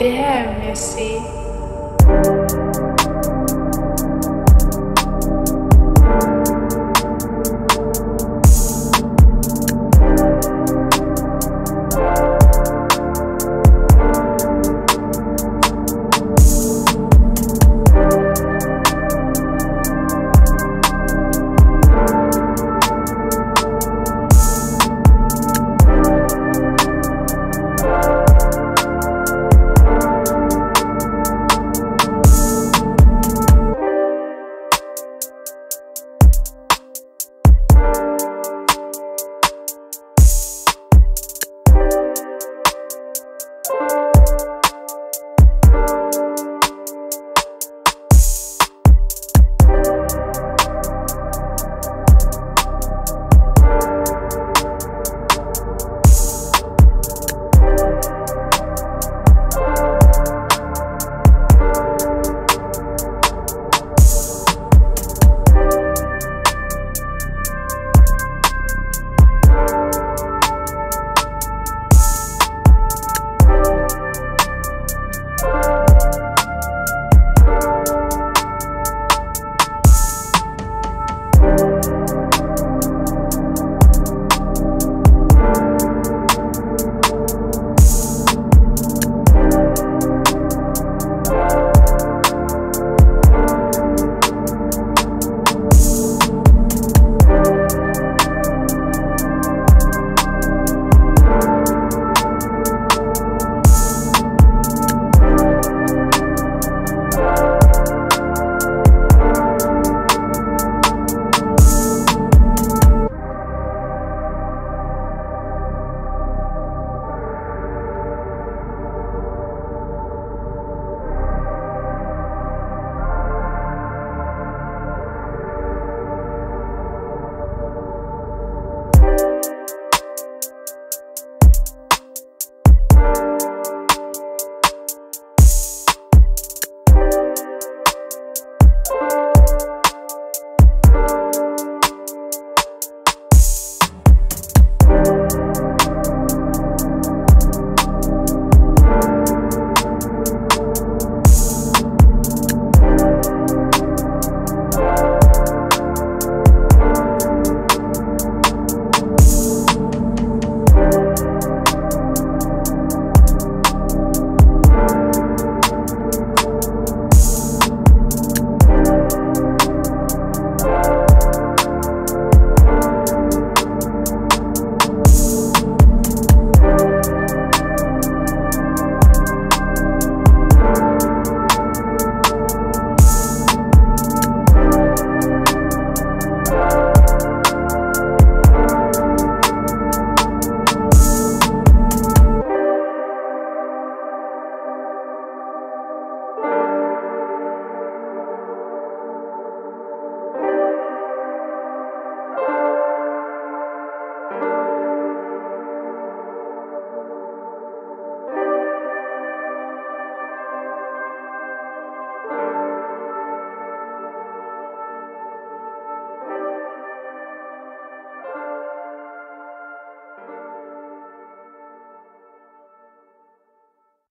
Damn, Missy.